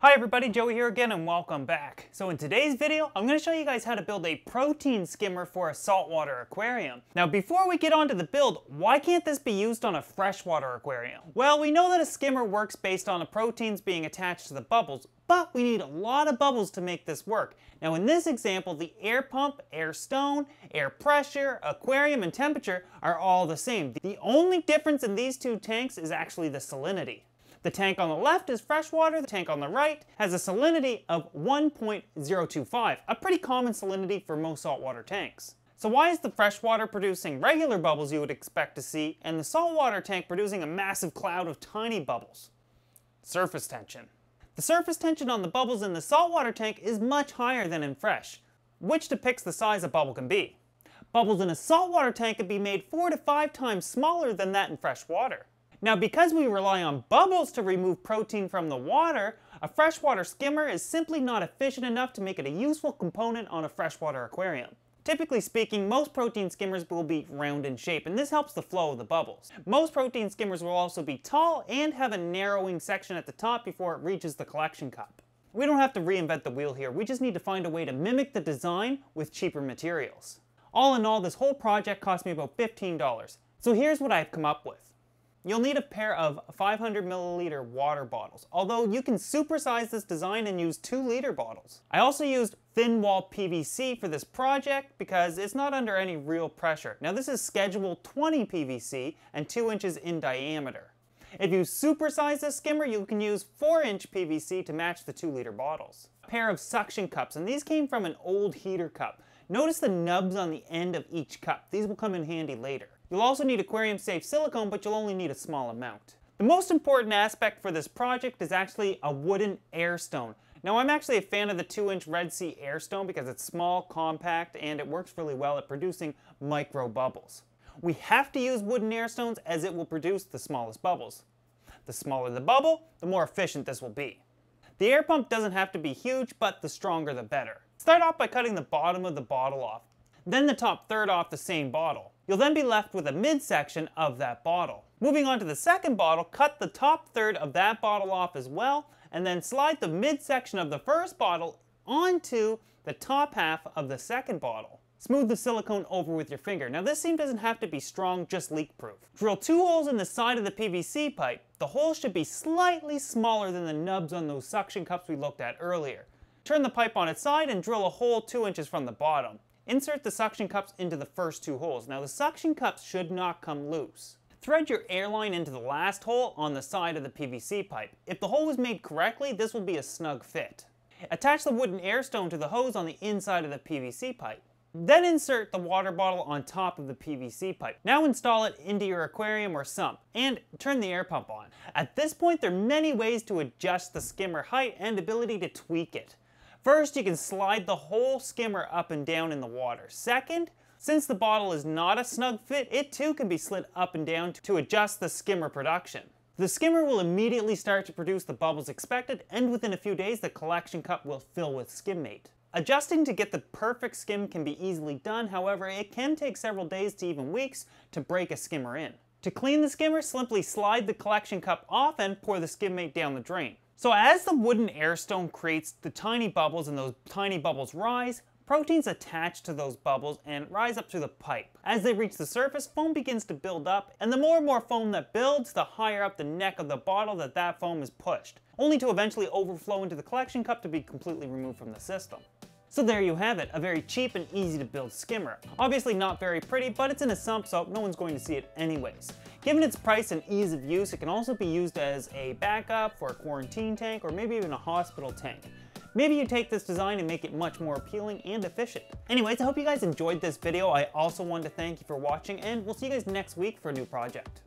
Hi everybody, Joey here again and welcome back. So in today's video, I'm going to show you guys how to build a protein skimmer for a saltwater aquarium. Now before we get on to the build, why can't this be used on a freshwater aquarium? Well, we know that a skimmer works based on the proteins being attached to the bubbles, but we need a lot of bubbles to make this work. Now in this example, the air pump, air stone, air pressure, aquarium, and temperature are all the same. The only difference in these two tanks is actually the salinity. The tank on the left is freshwater, the tank on the right has a salinity of 1.025, a pretty common salinity for most saltwater tanks. So why is the freshwater producing regular bubbles you would expect to see, and the saltwater tank producing a massive cloud of tiny bubbles? Surface tension. The surface tension on the bubbles in the saltwater tank is much higher than in fresh, which depicts the size a bubble can be. Bubbles in a saltwater tank can be made 4 to 5 times smaller than that in fresh water. Now because we rely on bubbles to remove protein from the water, a freshwater skimmer is simply not efficient enough to make it a useful component on a freshwater aquarium. Typically speaking, most protein skimmers will be round in shape, and this helps the flow of the bubbles. Most protein skimmers will also be tall and have a narrowing section at the top before it reaches the collection cup. We don't have to reinvent the wheel here, we just need to find a way to mimic the design with cheaper materials. All in all, this whole project cost me about $15. So here's what I've come up with. You'll need a pair of 500 milliliter water bottles, although you can supersize this design and use 2 liter bottles. I also used thin wall PVC for this project because it's not under any real pressure. Now this is schedule 20 PVC and 2 inches in diameter. If you supersize this skimmer, you can use 4 inch PVC to match the 2 liter bottles. A pair of suction cups, and these came from an old heater cup. Notice the nubs on the end of each cup. These will come in handy later. You'll also need aquarium safe silicone, but you'll only need a small amount. The most important aspect for this project is actually a wooden air stone. Now I'm actually a fan of the 2 inch Red Sea air stone because it's small, compact, and it works really well at producing micro bubbles. We have to use wooden air stones as it will produce the smallest bubbles. The smaller the bubble, the more efficient this will be. The air pump doesn't have to be huge, but the stronger the better. Start off by cutting the bottom of the bottle off, then the top third off the same bottle. You'll then be left with a midsection of that bottle. Moving on to the second bottle, cut the top third of that bottle off as well, and then slide the midsection of the first bottle onto the top half of the second bottle. Smooth the silicone over with your finger. Now this seam doesn't have to be strong, just leak proof. Drill two holes in the side of the PVC pipe. The holes should be slightly smaller than the nubs on those suction cups we looked at earlier. Turn the pipe on its side and drill a hole 2 inches from the bottom. Insert the suction cups into the first two holes. Now the suction cups should not come loose. Thread your airline into the last hole on the side of the PVC pipe. If the hole was made correctly, this will be a snug fit. Attach the wooden air stone to the hose on the inside of the PVC pipe. Then insert the water bottle on top of the PVC pipe. Now install it into your aquarium or sump, and turn the air pump on. At this point, there are many ways to adjust the skimmer height and ability to tweak it. First, you can slide the whole skimmer up and down in the water. Second, since the bottle is not a snug fit, it too can be slid up and down to adjust the skimmer production. The skimmer will immediately start to produce the bubbles expected, and within a few days the collection cup will fill with skimmate. Adjusting to get the perfect skim can be easily done, however it can take several days to even weeks to break a skimmer in. To clean the skimmer, simply slide the collection cup off and pour the skimmate down the drain. So as the wooden air stone creates the tiny bubbles and those tiny bubbles rise, proteins attach to those bubbles and rise up through the pipe. As they reach the surface, foam begins to build up, and the more and more foam that builds, the higher up the neck of the bottle that that foam is pushed, only to eventually overflow into the collection cup to be completely removed from the system. So there you have it, a very cheap and easy to build skimmer. Obviously not very pretty, but it's in a sump so no one's going to see it anyways. Given its price and ease of use, it can also be used as a backup for a quarantine tank or maybe even a hospital tank. Maybe you take this design and make it much more appealing and efficient. Anyways, I hope you guys enjoyed this video. I also wanted to thank you for watching and we'll see you guys next week for a new project.